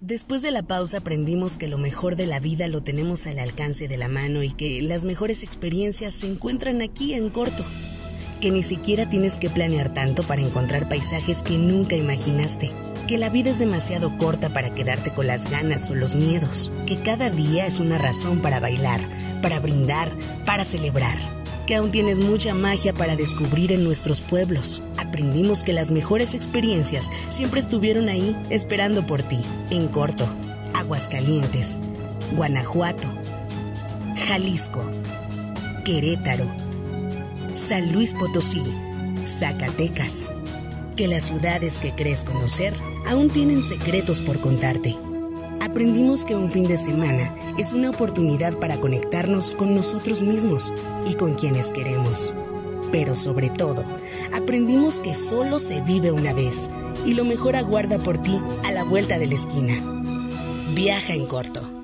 Después de la pausa aprendimos que lo mejor de la vida lo tenemos al alcance de la mano y que las mejores experiencias se encuentran aquí en corto. Que ni siquiera tienes que planear tanto para encontrar paisajes que nunca imaginaste. Que la vida es demasiado corta para quedarte con las ganas o los miedos. Que cada día es una razón para bailar, para brindar, para celebrar que aún tienes mucha magia para descubrir en nuestros pueblos. Aprendimos que las mejores experiencias siempre estuvieron ahí esperando por ti. En corto, Aguascalientes, Guanajuato, Jalisco, Querétaro, San Luis Potosí, Zacatecas. Que las ciudades que crees conocer aún tienen secretos por contarte aprendimos que un fin de semana es una oportunidad para conectarnos con nosotros mismos y con quienes queremos. Pero sobre todo, aprendimos que solo se vive una vez y lo mejor aguarda por ti a la vuelta de la esquina. Viaja en corto.